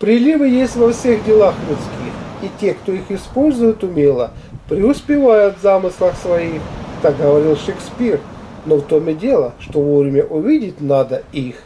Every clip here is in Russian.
Приливы есть во всех делах людских, и те, кто их использует умело, преуспевают в замыслах своих. Так говорил Шекспир. Но в том и дело, что вовремя увидеть надо их.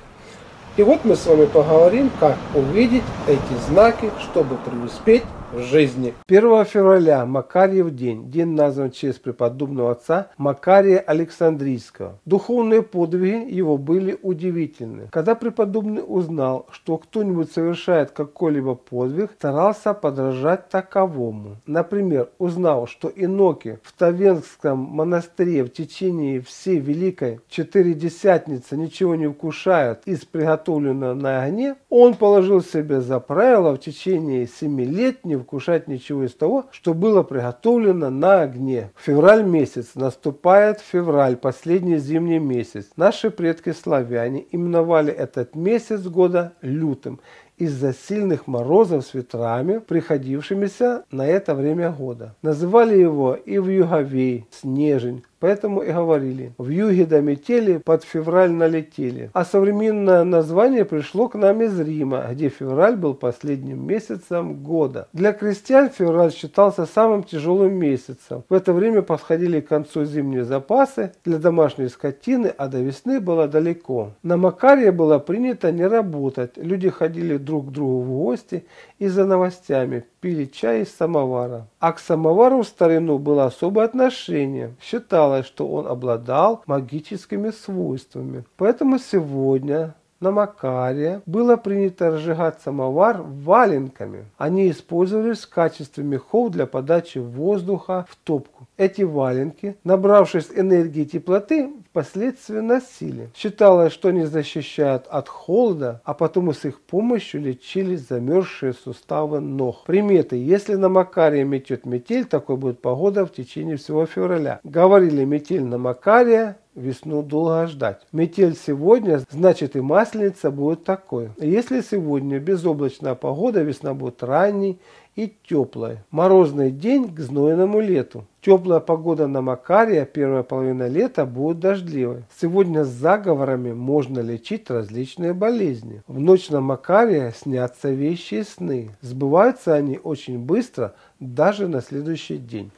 И вот мы с вами поговорим, как увидеть эти знаки, чтобы преуспеть в жизни. 1 февраля Макарьев день. День назван в честь преподобного отца Макария Александрийского. Духовные подвиги его были удивительны. Когда преподобный узнал, что кто-нибудь совершает какой-либо подвиг, старался подражать таковому. Например, узнал, что иноки в Тавенском монастыре в течение всей Великой Четыредесятницы ничего не вкушают из приготовленного на огне, он положил себе за правило в течение семи лет не вкушать ничего из того, что было приготовлено на огне. Февраль месяц. Наступает февраль, последний зимний месяц. Наши предки-славяне именовали этот месяц года лютым из-за сильных морозов с ветрами, приходившимися на это время года. Называли его и в Юговей, Снежень, Поэтому и говорили, в юге до метели под февраль налетели. А современное название пришло к нам из Рима, где февраль был последним месяцем года. Для крестьян февраль считался самым тяжелым месяцем. В это время подходили к концу зимние запасы для домашней скотины, а до весны было далеко. На Макария было принято не работать. Люди ходили друг к другу в гости и за новостями, пили чай из самовара. А к самовару в старину было особое отношение. Считалось, что он обладал магическими свойствами. Поэтому сегодня на Макаре было принято разжигать самовар валенками. Они использовались в качестве мехов для подачи воздуха в топку. Эти валенки, набравшись энергии и теплоты, впоследствии носили. Считалось, что они защищают от холода, а потом с их помощью лечились замерзшие суставы ног. Приметы. Если на Макаре метет метель, такой будет погода в течение всего февраля. Говорили метель на Макаре, весну долго ждать. Метель сегодня, значит и масленица будет такой. Если сегодня безоблачная погода, весна будет ранней и теплой. Морозный день к знойному лету. Теплая погода на Макаре, первая половина лета будет дождливой. Сегодня с заговорами можно лечить различные болезни. В ночь на Макаре снятся вещи и сны. Сбываются они очень быстро, даже на следующий день.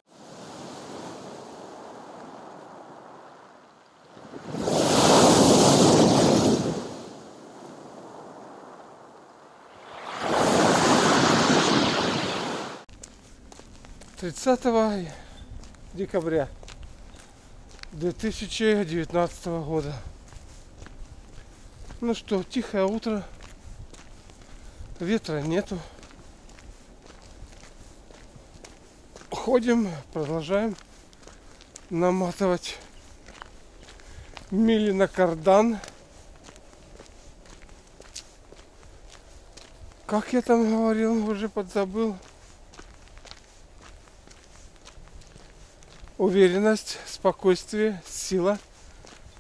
30 декабря 2019 года. Ну что, тихое утро. Ветра нету. Ходим, продолжаем наматывать мили на кардан. Как я там говорил, уже подзабыл. Уверенность, спокойствие, сила,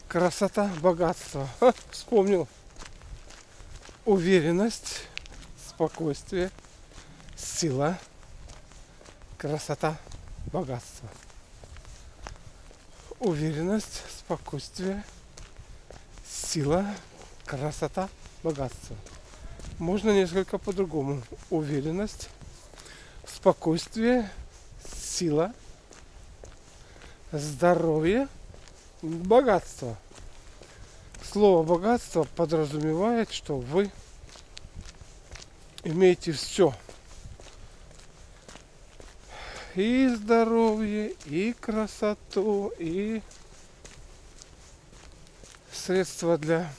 красота, богатство. Ха, вспомнил. Уверенность, спокойствие, сила, красота, богатство. Уверенность, спокойствие, сила, красота, богатство. Можно несколько по-другому. Уверенность, спокойствие, сила, здоровье, богатство. Слово богатство подразумевает, что вы имеете все. И здоровье, и красоту, и средства для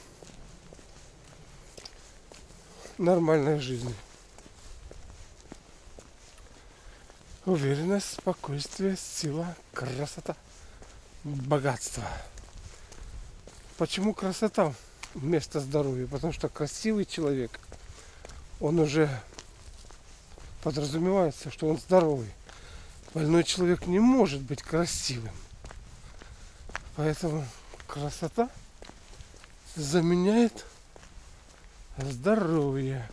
нормальной жизни. Уверенность, спокойствие, сила, красота, богатство. Почему красота вместо здоровья? Потому что красивый человек, он уже подразумевается, что он здоровый. Больной человек не может быть красивым. Поэтому красота заменяет здоровье.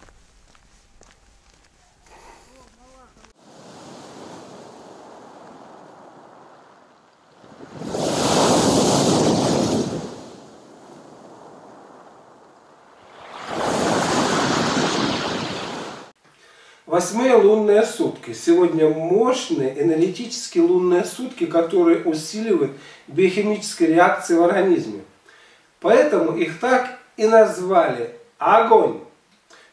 Восьмые лунные сутки. Сегодня мощные энергетические лунные сутки, которые усиливают биохимические реакции в организме. Поэтому их так и назвали огонь.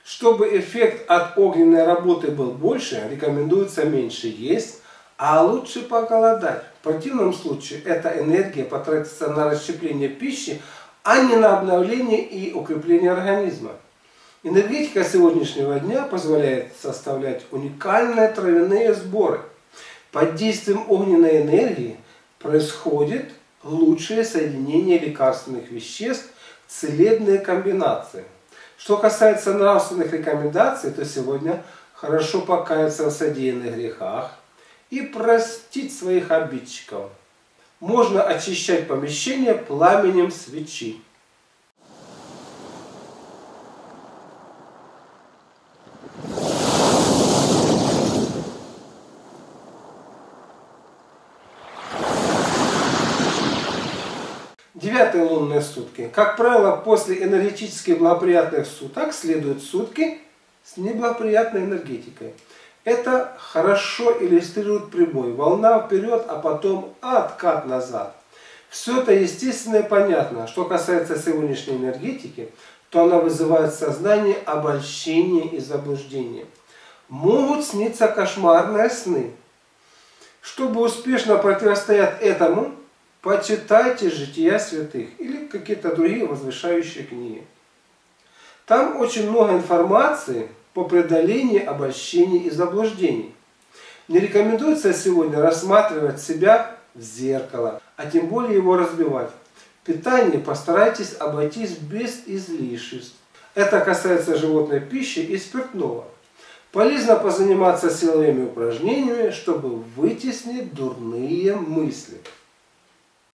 Чтобы эффект от огненной работы был больше, рекомендуется меньше есть, а лучше поголодать. В противном случае эта энергия потратится на расщепление пищи, а не на обновление и укрепление организма. Энергетика сегодняшнего дня позволяет составлять уникальные травяные сборы. Под действием огненной энергии происходит лучшее соединение лекарственных веществ, целебные комбинации. Что касается нравственных рекомендаций, то сегодня хорошо покаяться в содеянных грехах и простить своих обидчиков. Можно очищать помещение пламенем свечи. Девятые лунные сутки. Как правило, после энергетически благоприятных суток следуют сутки с неблагоприятной энергетикой. Это хорошо иллюстрирует прибой. Волна вперед, а потом откат назад. Все это естественно и понятно. Что касается сегодняшней энергетики, то она вызывает в сознании обольщение и заблуждение. Могут сниться кошмарные сны. Чтобы успешно противостоять этому, почитайте жития святых или какие-то другие возвышающие книги. Там очень много информации по преодолению обольщений и заблуждений. Не рекомендуется сегодня рассматривать себя в зеркало, а тем более его разбивать. В питании постарайтесь обойтись без излишеств. Это касается животной пищи и спиртного. Полезно позаниматься силовыми упражнениями, чтобы вытеснить дурные мысли.